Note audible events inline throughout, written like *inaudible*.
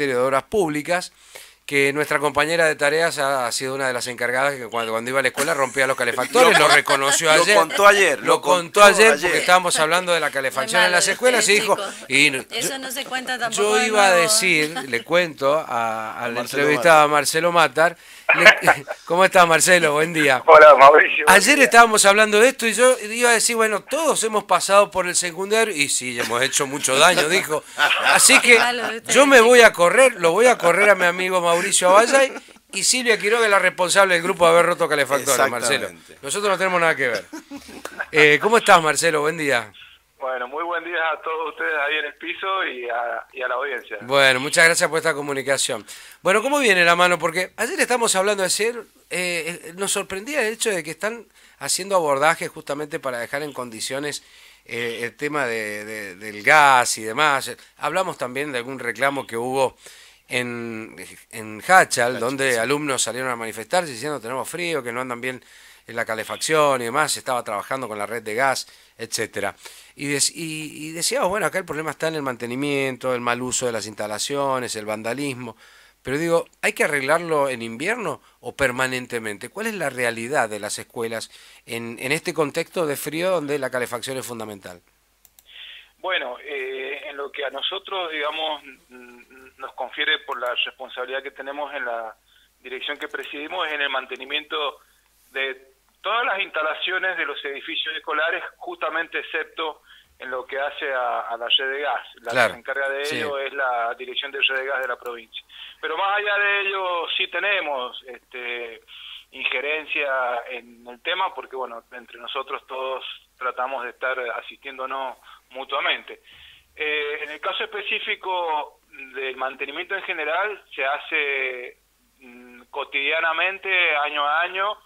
Ministerio de Obras Públicas, que nuestra compañera de tareas ha sido una de las encargadas que cuando, cuando iba a la escuela rompía los calefactores, lo, reconoció ayer. Lo contó ayer. Lo, contó, ayer, porque estábamos hablando de la calefacción en las escuelas y dijo... Y, Eso no se cuenta tampoco. Yo iba a decir, le cuento al entrevistado Marcelo Matar, *laughs* ¿Cómo estás, Marcelo? Buen día. Hola, Mauricio. Ayer estábamos hablando de esto y yo iba a decir, bueno, todos hemos pasado por el secundario y sí, hemos hecho mucho daño, dijo. Así que yo me voy a correr, lo voy a correr a mi amigo Mauricio Avallay y Silvia Quiroga es la responsable del grupo de haber roto calefactores, Marcelo. Nosotros no tenemos nada que ver. Eh, ¿Cómo estás, Marcelo? Buen día. Bueno, muy buen día a todos ustedes ahí en el piso y a, la audiencia. Bueno, muchas gracias por esta comunicación. Bueno, ¿cómo viene la mano? Porque ayer estamos hablando de ser, eh, eh, nos sorprendía el hecho de que están haciendo abordajes justamente para dejar en condiciones eh, el tema de, del gas y demás. Hablamos también de algún reclamo que hubo en, en Hachal, donde alumnos salieron a manifestarse diciendo tenemos frío, que no andan bien en la calefacción y demás, estaba trabajando con la red de gas, etcétera. Y, y, decíamos, bueno, acá el problema está en el mantenimiento, el mal uso de las instalaciones, el vandalismo. Pero digo, ¿hay que arreglarlo en invierno o permanentemente? ¿Cuál es la realidad de las escuelas en, en este contexto de frío donde la calefacción es fundamental? Bueno, eh, en lo que a nosotros, digamos, nos confiere por la responsabilidad que tenemos en la dirección que presidimos es en el mantenimiento de todas las instalaciones de los edificios escolares, justamente excepto en lo que hace a, la red de gas. La que se encarga de ello es la Dirección de Red de Gas de la provincia. Pero más allá de ello, sí tenemos este, injerencia en el tema, porque bueno, entre nosotros todos tratamos de estar asistiéndonos mutuamente. Eh, en el caso específico del mantenimiento en general, se hace mm, cotidianamente, año a año,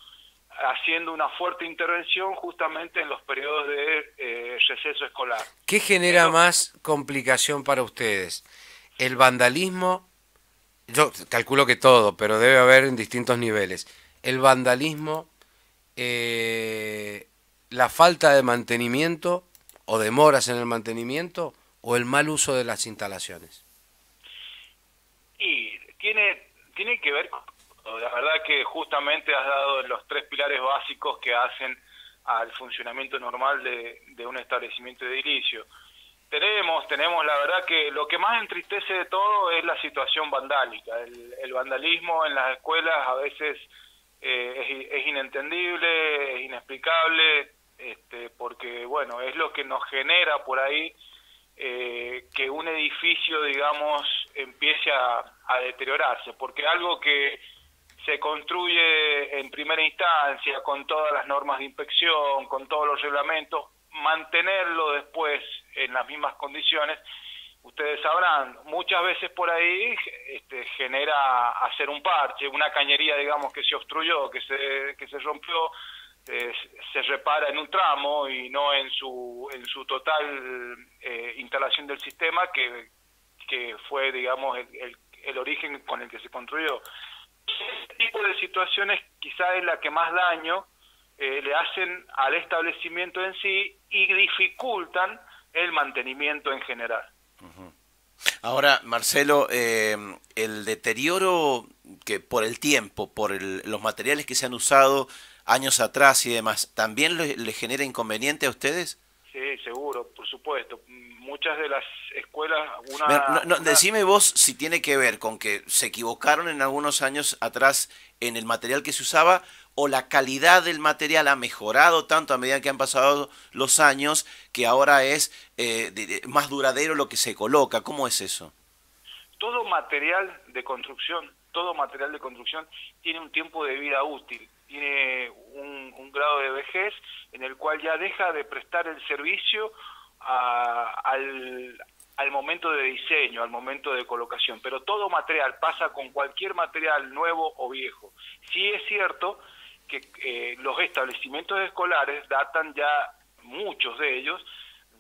haciendo una fuerte intervención justamente en los periodos de eh, receso escolar. ¿Qué genera más complicación para ustedes? ¿El vandalismo? Yo calculo que todo, pero debe haber en distintos niveles. ¿El vandalismo, eh, la falta de mantenimiento o demoras en el mantenimiento o el mal uso de las instalaciones? Y tiene, tiene que ver con la verdad que justamente has dado los tres pilares básicos que hacen al funcionamiento normal de, un establecimiento de edilicio. Tenemos, tenemos la verdad que lo que más entristece de todo es la situación vandálica. El, vandalismo en las escuelas a veces eh, es, inentendible, es inexplicable, este, porque bueno, es lo que nos genera por ahí eh, que un edificio, digamos, empiece a deteriorarse, porque algo que se construye en primera instancia con todas las normas de inspección, con todos los reglamentos, mantenerlo después en las mismas condiciones, ustedes sabrán, muchas veces por ahí este, genera hacer un parche, una cañería, digamos, que se obstruyó, que se, que se rompió, eh, se repara en un tramo y no en su, en su total eh, instalación del sistema, que, que fue, digamos, el, el origen con el que se construyó. Este tipo de situaciones quizá es la que más daño eh, le hacen al establecimiento en sí y dificultan el mantenimiento en general. Ahora, Marcelo, eh, el deterioro que por el tiempo, por los materiales que se han usado años atrás y demás, ¿también le genera inconveniente a ustedes? Sí, seguro, por supuesto muchas de las escuelas... Una, no, Decime vos si tiene que ver con que se equivocaron en algunos años atrás en el material que se usaba o la calidad del material ha mejorado tanto a medida que han pasado los años que ahora es eh, más duradero lo que se coloca. ¿Cómo es eso? Todo material de construcción, todo material de construcción tiene un tiempo de vida útil, tiene un grado de vejez en el cual ya deja de prestar el servicio al, al momento de diseño, al momento de colocación, pero todo material pasa con cualquier material nuevo o viejo. Sí es cierto que eh, los establecimientos escolares datan ya, muchos de ellos,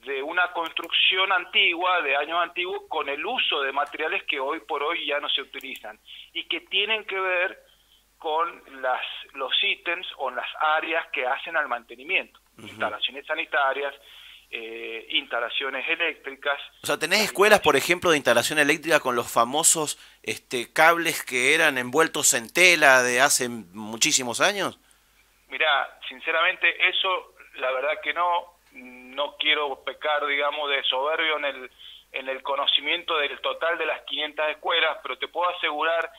de una construcción antigua, de años antiguos, con el uso de materiales que hoy por hoy ya no se utilizan y que tienen que ver con las, los ítems o las áreas que hacen al mantenimiento, instalaciones sanitarias, eh, instalaciones eléctricas. O sea, ¿tenés escuelas, por ejemplo, de instalación eléctrica con los famosos este, cables que eran envueltos en tela de hace muchísimos años? Mirá, sinceramente eso, la verdad que no, no quiero pecar, digamos, de soberbio en el, en el conocimiento del total de las 500 escuelas, pero te puedo asegurar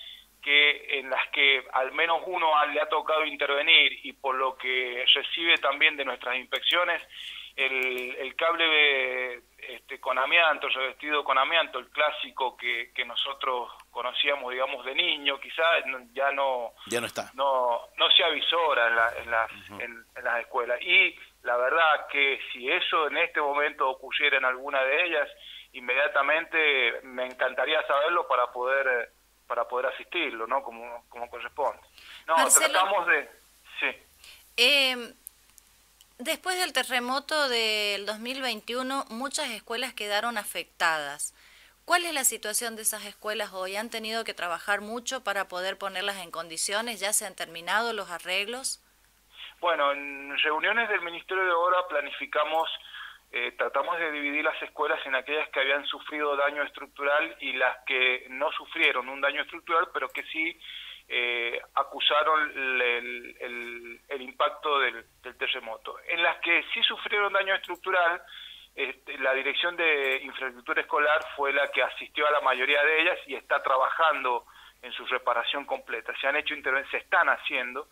que en las que al menos uno le ha tocado intervenir y por lo que recibe también de nuestras inspecciones, el, el cable este, con amianto, revestido con amianto, el clásico que, que nosotros conocíamos, digamos, de niño, quizás ya no, ya no está, no, no se avisora en, la, en, las, en, las escuelas. Y la verdad que si eso en este momento ocurriera en alguna de ellas, inmediatamente me encantaría saberlo para poder para poder asistirlo, ¿no? Como, como corresponde. No, tratamos de... Sí. Eh, después del terremoto del 2021, muchas escuelas quedaron afectadas. ¿Cuál es la situación de esas escuelas hoy? ¿Han tenido que trabajar mucho para poder ponerlas en condiciones? ¿Ya se han terminado los arreglos? Bueno, en reuniones del Ministerio de Obra planificamos eh, tratamos de dividir las escuelas en aquellas que habían sufrido daño estructural y las que no sufrieron un daño estructural, pero que sí eh, acusaron el, el, impacto del, terremoto. En las que sí sufrieron daño estructural, este, la Dirección de Infraestructura Escolar fue la que asistió a la mayoría de ellas y está trabajando en su reparación completa. Se han hecho se están haciendo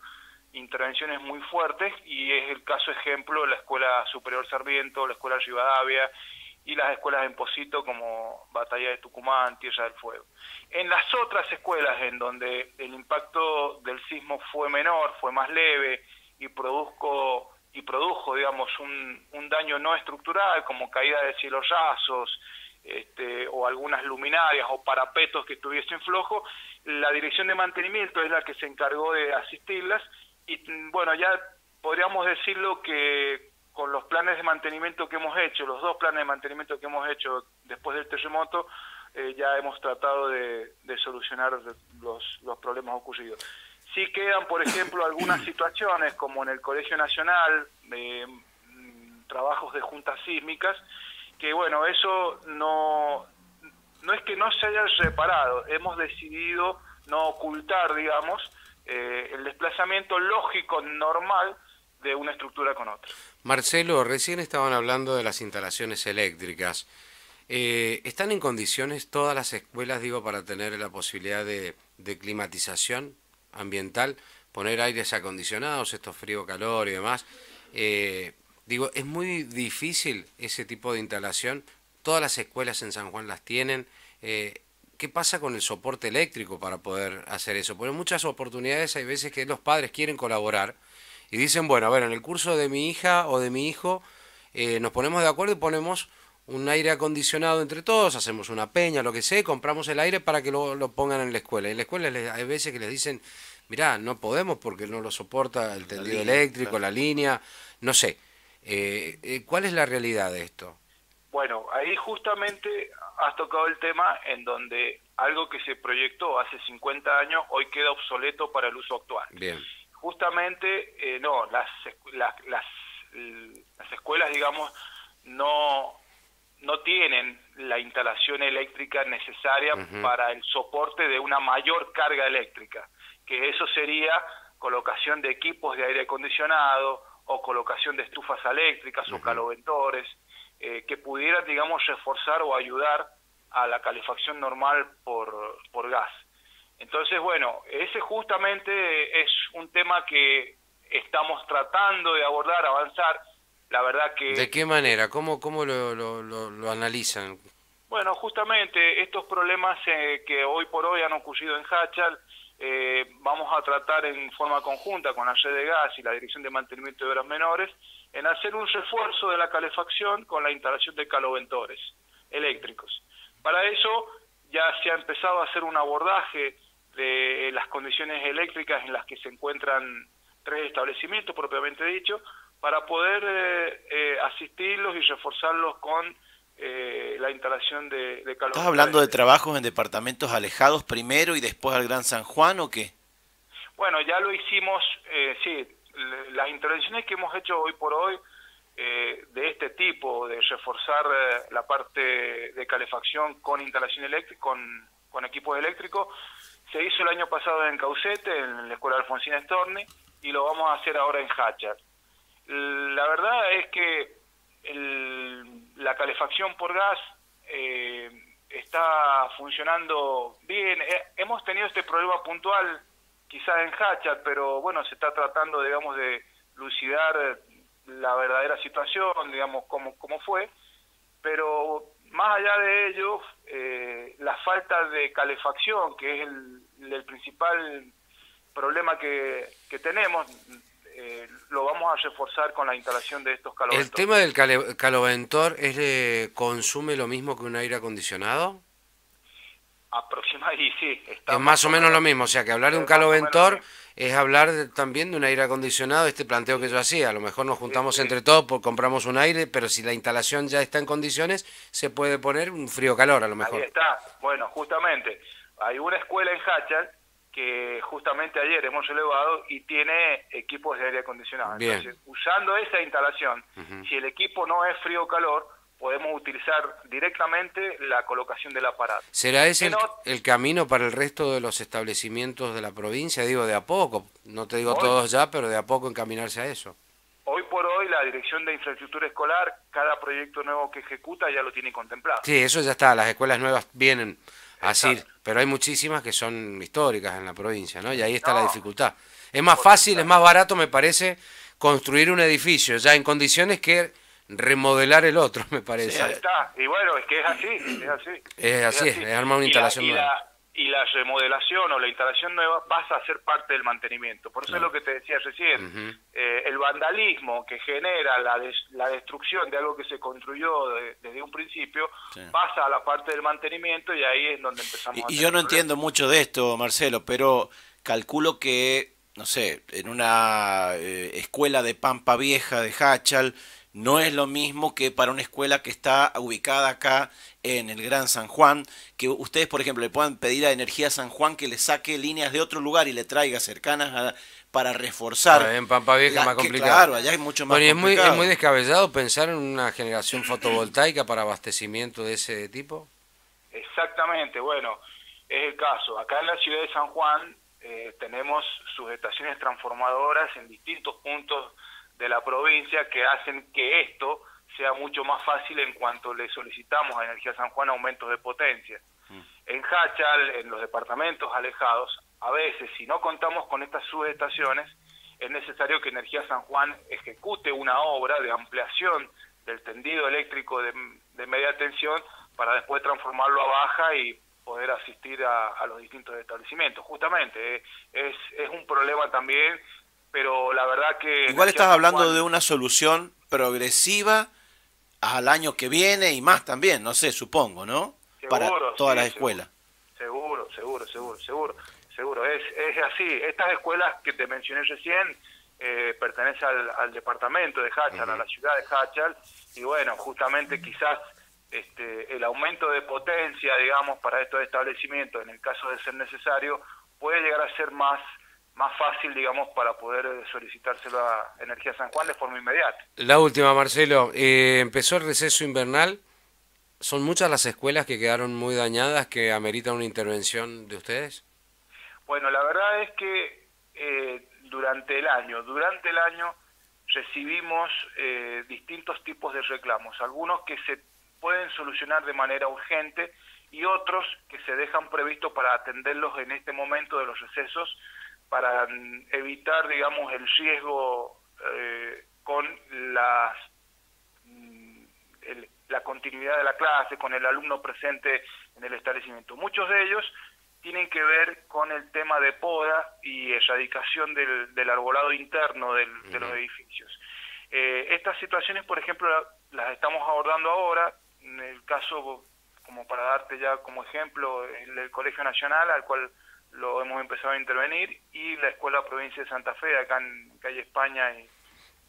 intervenciones muy fuertes y es el caso ejemplo la Escuela Superior Sarmiento, la Escuela Rivadavia y las escuelas en Posito como Batalla de Tucumán, Tierra del Fuego. En las otras escuelas en donde el impacto del sismo fue menor, fue más leve y produjo, y produjo digamos, un, daño no estructural como caída de cielos rasos, este, o algunas luminarias o parapetos que estuviesen flojos, la dirección de mantenimiento es la que se encargó de asistirlas y bueno, ya podríamos decirlo que con los planes de mantenimiento que hemos hecho, los dos planes de mantenimiento que hemos hecho después del terremoto, eh, ya hemos tratado de, solucionar los, los problemas ocurridos. Sí quedan, por ejemplo, *coughs* algunas situaciones, como en el Colegio Nacional, eh, trabajos de juntas sísmicas, que bueno, eso no, no es que no se haya reparado, hemos decidido no ocultar, digamos, eh, el desplazamiento lógico, normal, de una estructura con otra. Marcelo, recién estaban hablando de las instalaciones eléctricas. Eh, ¿Están en condiciones todas las escuelas, digo, para tener la posibilidad de, climatización ambiental, poner aires acondicionados, esto frío, calor y demás? Eh, digo, es muy difícil ese tipo de instalación. Todas las escuelas en San Juan las tienen. ¿qué pasa con el soporte eléctrico para poder hacer eso? Porque muchas oportunidades hay veces que los padres quieren colaborar y dicen, bueno, a ver, en el curso de mi hija o de mi hijo eh, nos ponemos de acuerdo y ponemos un aire acondicionado entre todos, hacemos una peña, lo que sea, compramos el aire para que lo, lo pongan en la escuela. Y en la escuela hay veces que les dicen, mirá, no podemos porque no lo soporta el tendido eléctrico, la línea, no sé. Eh, eh, ¿Cuál es la realidad de esto? Bueno, ahí justamente has tocado el tema en donde algo que se proyectó hace 50 años hoy queda obsoleto para el uso actual. Bien. Justamente, eh, no, las, las, las, escuelas, digamos, no, no tienen la instalación eléctrica necesaria para el soporte de una mayor carga eléctrica, que eso sería colocación de equipos de aire acondicionado o colocación de estufas eléctricas o caloventores eh, que pudieran, digamos, reforzar o ayudar a la calefacción normal por, por gas. Entonces, bueno, ese justamente es un tema que estamos tratando de abordar, avanzar. La verdad que... ¿De qué manera? ¿Cómo, cómo lo, lo, lo, analizan? Bueno, justamente estos problemas eh, que hoy por hoy han ocurrido en Hachal, eh, vamos a tratar en forma conjunta con la red de gas y la Dirección de Mantenimiento de Obras Menores en hacer un refuerzo de la calefacción con la instalación de caloventores eléctricos. Para eso ya se ha empezado a hacer un abordaje de las condiciones eléctricas en las que se encuentran tres establecimientos propiamente dicho, para poder eh, eh, asistirlos y reforzarlos con eh, la instalación de, de caloventores. ¿Estás hablando de trabajos en departamentos alejados primero y después al Gran San Juan o qué? Bueno, ya lo hicimos, sí, las intervenciones que hemos hecho hoy por hoy eh, de este tipo, de reforzar eh, la parte de calefacción con instalación eléctrica, con, con equipos eléctricos, se hizo el año pasado en Caucete, en la Escuela Alfonsina Storni, y lo vamos a hacer ahora en Hachar. La verdad es que la calefacción por gas eh, está funcionando bien. hemos tenido este problema puntual quizás en Hachar, pero bueno, se está tratando, digamos, de lucidar la verdadera situación, digamos, cómo, cómo fue, pero más allá de ello, eh, la falta de calefacción, que es el, principal problema que, que tenemos, eh, lo vamos a reforzar con la instalación de estos caloventores. ¿El tema del caloventor es de, consume lo mismo que un aire acondicionado? Aproximadamente, sí. es más o menos lo mismo, o sea que hablar de un caloventor es hablar también de un aire acondicionado, este planteo que yo hacía, a lo mejor nos juntamos entre todos, por, compramos un aire, pero si la instalación ya está en condiciones, se puede poner un frío-calor a lo mejor. Ahí está, bueno, justamente, hay una escuela en Hachal que justamente ayer hemos elevado y tiene equipos de aire acondicionado. Entonces, usando esa instalación, si el equipo no es frío-calor, podemos utilizar directamente la colocación del aparato. ¿Será ese el, camino para el resto de los establecimientos de la provincia? Digo, de a poco, no te digo todos ya, pero de a poco encaminarse a eso. Hoy por hoy la Dirección de Infraestructura Escolar, cada proyecto nuevo que ejecuta ya lo tiene contemplado. Sí, eso ya está, las escuelas nuevas vienen así, pero hay muchísimas que son históricas en la provincia, ¿no? Y ahí está la dificultad. Es más fácil, es más barato, me parece, construir un edificio ya en condiciones que remodelar el otro, *laughs* me parece. Sí, está. Y bueno, es que es así, es así. Es así, es, armar una instalación nueva. y la remodelación o la instalación nueva pasa a ser parte del mantenimiento. Por eso es lo que te decía recién. Eh, el vandalismo que genera la, la destrucción de algo que se construyó desde un principio pasa a la parte del mantenimiento y ahí es donde empezamos y, Y yo no entiendo mucho de esto, Marcelo, pero calculo que, no sé, en una eh, escuela de Pampa Vieja de Hachal no es lo mismo que para una escuela que está ubicada acá en el Gran San Juan, que ustedes, por ejemplo, le puedan pedir a Energía San Juan que le saque líneas de otro lugar y le traiga cercanas para reforzar. en Pampa Vieja es más complicado. claro, allá es mucho más es muy, es muy descabellado pensar en una generación fotovoltaica para abastecimiento de ese tipo. Exactamente, bueno, es el caso. Acá en la ciudad de San Juan eh, tenemos sus estaciones transformadoras en distintos puntos de la provincia que hacen que esto sea mucho más fácil en cuanto le solicitamos a Energía San Juan aumentos de potencia. Mm. En Hachal, en los departamentos alejados, a veces si no contamos con estas subestaciones, es necesario que Energía San Juan ejecute una obra de ampliación del tendido eléctrico de, media tensión para después transformarlo a baja y poder asistir a, los distintos establecimientos. Justamente, eh, es, es un problema también pero la verdad que... Igual estás hablando de una solución progresiva al año que viene y más también, no sé, supongo, ¿no? Para todas las escuelas. Seguro, seguro, seguro, seguro, seguro. Es, es así. Estas escuelas que te mencioné recién eh, pertenecen al, departamento de Hachal, a la ciudad de Hachal, y bueno, justamente quizás este, el aumento de potencia, digamos, para estos establecimientos, en el caso de ser necesario, puede llegar a ser más más fácil, digamos, para poder eh, solicitárselo a Energía San Juan de forma inmediata. La última, Marcelo. Eh, empezó el receso invernal. ¿Son muchas las escuelas que quedaron muy dañadas que ameritan una intervención de ustedes? Bueno, la verdad es que eh, durante el año, durante el año recibimos distintos tipos de reclamos, algunos que se pueden solucionar de manera urgente y otros que se dejan previstos para atenderlos en este momento de los recesos para evitar, digamos, el riesgo eh, con las, mm, la continuidad de la clase, con el alumno presente en el establecimiento. Muchos de ellos tienen que ver con el tema de poda y erradicación del, del arbolado interno de los edificios. Eh, estas situaciones, por ejemplo, las estamos abordando ahora, en el caso, como para darte ya como ejemplo, el, el Colegio Nacional, al cual lo hemos empezado a intervenir y la Escuela Provincia de Santa Fe, acá en calle España.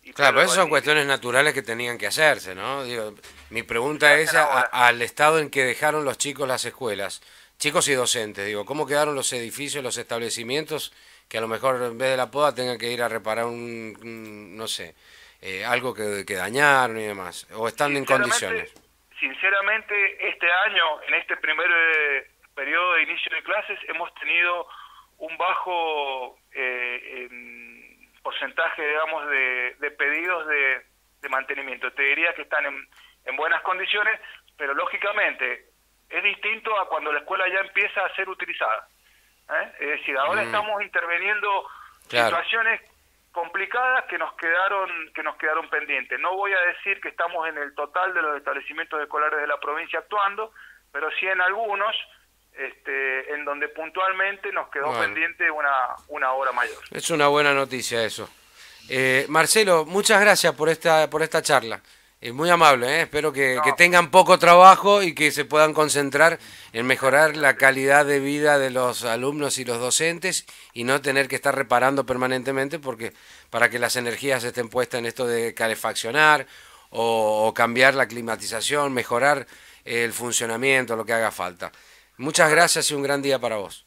Y, claro, esas son cuestiones naturales que tenían que hacerse, ¿no? Digo, mi pregunta es al estado en que dejaron los chicos las escuelas, chicos y docentes, digo, ¿cómo quedaron los edificios, los establecimientos que a lo mejor en vez de la poda tengan que ir a reparar un, no sé, eh, algo que, que dañaron y demás, o están en condiciones. Sinceramente, este año, en este primer eh, periodo de inicio de clases, hemos tenido un bajo eh, porcentaje, digamos, de, de pedidos de, de, mantenimiento. Te diría que están en, en buenas condiciones, pero lógicamente es distinto a cuando la escuela ya empieza a ser utilizada. ¿eh? Es decir, ahora mm. estamos interviniendo situaciones complicadas que nos quedaron que nos quedaron pendientes. No voy a decir que estamos en el total de los establecimientos escolares de la provincia actuando, pero sí en algunos este, en donde puntualmente nos quedó pendiente una, una hora mayor. Es una buena noticia eso. Eh, Marcelo, muchas gracias por esta, por esta charla. Es muy amable, ¿eh? espero que, tengan poco trabajo y que se puedan concentrar en mejorar la calidad de vida de los alumnos y los docentes y no tener que estar reparando permanentemente porque para que las energías estén puestas en esto de calefaccionar o, cambiar la climatización, mejorar el funcionamiento, lo que haga falta. Muchas gracias y un gran día para vos.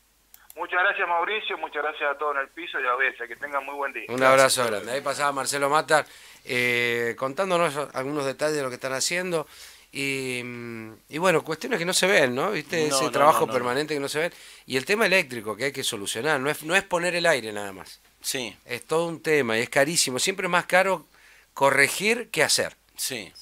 Muchas gracias Mauricio, muchas gracias a todos en el piso y a veces, que tengan muy buen día. Un abrazo grande. Ahí pasaba Marcelo Matar eh, contándonos algunos detalles de lo que están haciendo. Y, bueno, cuestiones que no se ven, ¿no? ¿Viste? Ese trabajo permanente que no se ven. Y el tema eléctrico que hay que solucionar, no es, no es poner el aire nada más. Sí. Es todo un tema y es carísimo. Siempre es más caro corregir que hacer. Sí.